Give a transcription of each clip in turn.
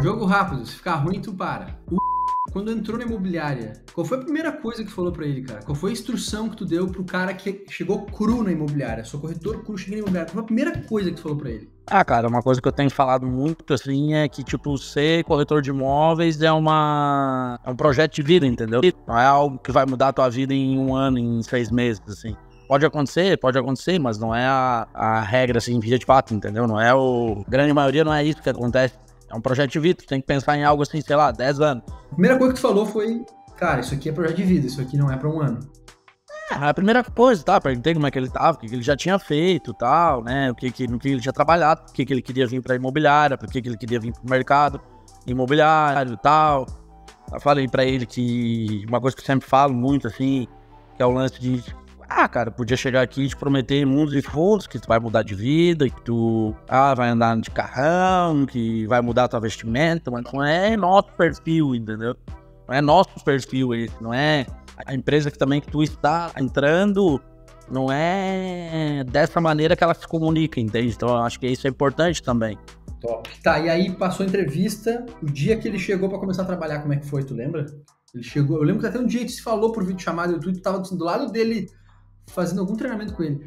Jogo rápido, se ficar ruim, tu para. O quando entrou na imobiliária, qual foi a primeira coisa que falou para ele, cara? Qual foi a instrução que tu deu pro cara que chegou cru na imobiliária? Sou corretor cru, cheguei na imobiliária. Qual foi a primeira coisa que tu falou para ele? Ah, cara, uma coisa que eu tenho falado muito, assim, é que, tipo, ser corretor de imóveis é uma... é um projeto de vida, entendeu? Não é algo que vai mudar a tua vida em um ano, em seis meses, assim. Pode acontecer, pode acontecer, mas não é a, a regra, assim, via de fato, entendeu? Não é o... A grande maioria não é isso que acontece. É um projeto de vida, tu tem que pensar em algo assim, sei lá, 10 anos. A primeira coisa que tu falou foi, cara, isso aqui é projeto de vida, isso aqui não é para um ano. É, a primeira coisa, tá? Perguntei como é que ele tava, o que, ele já tinha feito tal, né? O que, que, no que ele tinha trabalhado, o que, que ele queria vir pra imobiliária, por que, que ele queria vir pro mercado imobiliário e tal. Eu falei pra ele que uma coisa que eu sempre falo muito, assim, que é o lance de ah, cara, podia chegar aqui e te prometer mundos e fundos, que tu vai mudar de vida, que tu ah, vai andar de carrão, que vai mudar tua vestimenta, mas não é nosso perfil, entendeu? Não é nosso perfil esse, não é a empresa que também que tu está entrando, não é dessa maneira que ela se comunica, entende? Então eu acho que isso é importante também. Top. Tá, e aí passou a entrevista, o dia que ele chegou para começar a trabalhar, como é que foi, tu lembra? Ele chegou, eu lembro que até um dia a gente se falou por vídeo chamado, eu tava do lado dele fazendo algum treinamento com ele.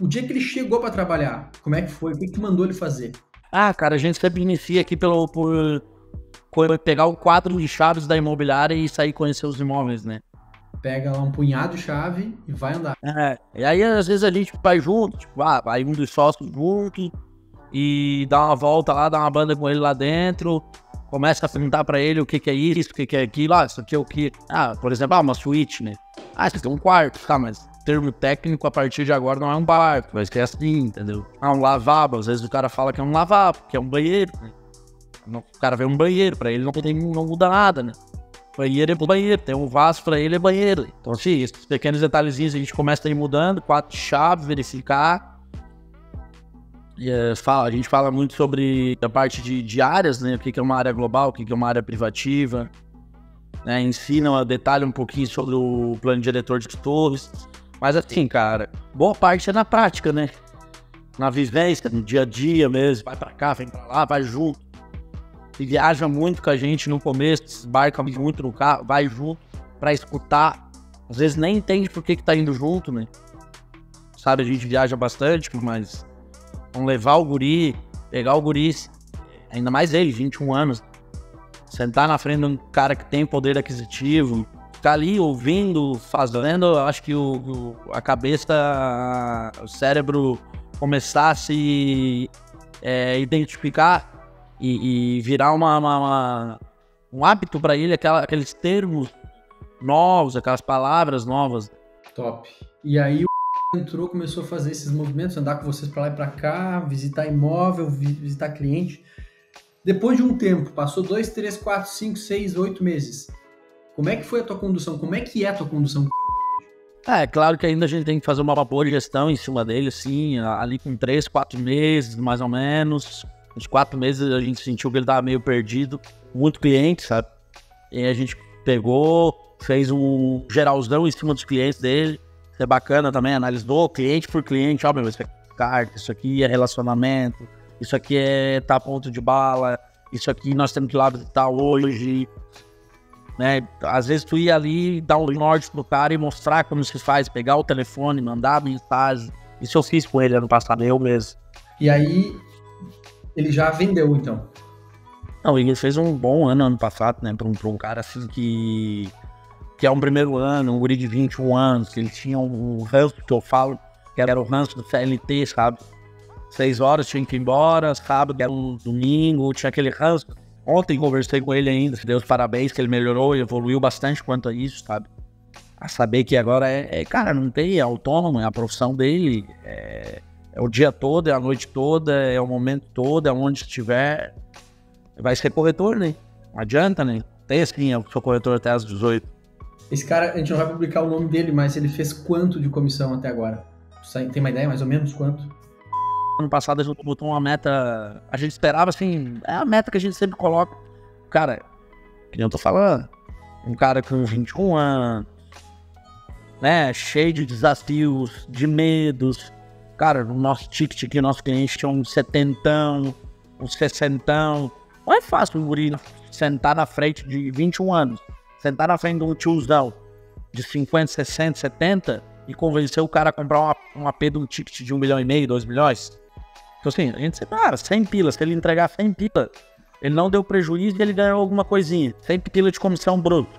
O dia que ele chegou para trabalhar, como é que foi? O que, que mandou ele fazer? Ah, cara, a gente sempre inicia aqui pelo, por, pegar o quadro de chaves da imobiliária e sair conhecer os imóveis, né? Pega lá um punhado de chave e vai andar. É, e aí às vezes a gente vai junto, tipo, ah, vai um dos sócios junto e dá uma volta lá, dá uma banda com ele lá dentro, começa a perguntar para ele o que, que é isso, o que, que é aquilo, ah, isso aqui é o que. Ah, por exemplo, ah, uma suíte, né? Ah, isso aqui é um quarto, tá, mas termo técnico, a partir de agora não é um barco, vai ser assim, entendeu? Ah, um lavabo, às vezes o cara fala que é um lavabo, que é um banheiro, né? O cara vê um banheiro, pra ele não, tem, não muda nada, né? Banheiro é banheiro, tem um vaso pra ele é banheiro. Então, assim, esses pequenos detalhezinhos a gente começa a ir mudando, quatro chaves, verificar. E, é, fala, a gente fala muito sobre a parte de, de áreas, né? O que, que é uma área global, o que, que é uma área privativa. Né? Ensina, detalha um pouquinho sobre o plano diretor de torres. Mas assim, cara, boa parte é na prática, né? Na vivência, no dia a dia mesmo. Vai pra cá, vem pra lá, vai junto. E viaja muito com a gente no começo, desbarca muito no carro, vai junto pra escutar. Às vezes nem entende por que, que tá indo junto, né? Sabe, a gente viaja bastante, mas vamos levar o guri, pegar o guri, ainda mais ele, 21 anos, sentar na frente de um cara que tem poder aquisitivo, ficar ali ouvindo, fazendo, eu acho que o, o, a cabeça, o cérebro começar a se é, identificar e, e virar uma, uma, uma, um hábito para ele, aquela, aqueles termos novos, aquelas palavras novas. Top. E aí o entrou, começou a fazer esses movimentos, andar com vocês para lá e para cá, visitar imóvel, visitar cliente. Depois de um tempo, passou dois, três, quatro, cinco, seis, oito meses como é que foi a tua condução? Como é que é a tua condução? É, é claro que ainda a gente tem que fazer uma boa gestão em cima dele, assim, ali com três, quatro meses, mais ou menos. Uns quatro meses a gente sentiu que ele tava meio perdido. Muito cliente, sabe? E a gente pegou, fez um geralzão em cima dos clientes dele. Isso é bacana também, analisou cliente por cliente. Ó, meu, isso é carta, isso aqui é relacionamento, isso aqui é tá ponto de bala, isso aqui nós temos que lá visitar hoje, né? Às vezes tu ia ali dar um norte pro cara e mostrar como se faz, pegar o telefone, mandar mensagem. Isso eu fiz com ele ano passado, eu mesmo. E aí, ele já vendeu então? Não, ele fez um bom ano ano passado, né? Pra um, pra um cara assim que. que é um primeiro ano, um guri de 21 anos, que ele tinha um, um ranço que eu falo, que era o ranço do CLT, sabe? Seis horas tinha que ir embora, sábado era um domingo, tinha aquele ranço Ontem conversei com ele ainda, Deus parabéns, que ele melhorou e evoluiu bastante quanto a isso, sabe? A saber que agora é, é cara, não tem, é autônomo, é a profissão dele, é, é, o dia todo, é a noite toda, é o momento todo, é onde estiver. Vai ser corretor, né? Não adianta, né? Tem assim, eu sou corretor até às 18. Esse cara, a gente não vai publicar o nome dele, mas ele fez quanto de comissão até agora? Tem uma ideia mais ou menos quanto? Ano passado a gente botou uma meta. A gente esperava, assim, é a meta que a gente sempre coloca. Cara, que nem eu tô falando, um cara com 21 anos, né? Cheio de desafios, de medos. Cara, o nosso ticket aqui, nosso cliente tinha um setentão, um sessentão. Não é fácil um guri sentar na frente de 21 anos, sentar na frente de um tiozão de 50, 60, 70 e convencer o cara a comprar uma, um AP de um ticket de 1 milhão e meio, 2 milhões. Então assim, a gente sempre, cara, 100 pilas, se ele entregar 100 pilas, ele não deu prejuízo e ele ganhou alguma coisinha. 100 pilas de comissão bruto.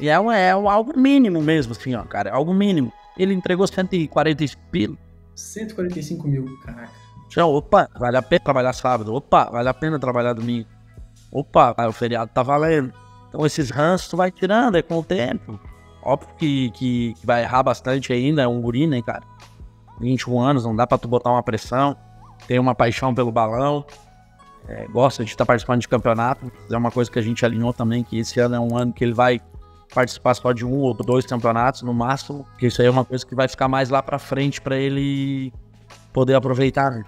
E é, é algo mínimo mesmo, assim, ó, cara, é algo mínimo. Ele entregou 145 pilas. 145 mil, caraca. Já, opa, vale a pena trabalhar sábado. Opa, vale a pena trabalhar domingo. Opa, o feriado tá valendo. Então esses ranços tu vai tirando, é com o tempo. Óbvio que, que, que vai errar bastante ainda, é um guri, né, cara? 21 anos, não dá pra tu botar uma pressão. Tem uma paixão pelo balão. É, gosta de estar tá participando de campeonato. É uma coisa que a gente alinhou também, que esse ano é um ano que ele vai participar só de um ou dois campeonatos no máximo, que isso aí é uma coisa que vai ficar mais lá para frente para ele poder aproveitar. Né?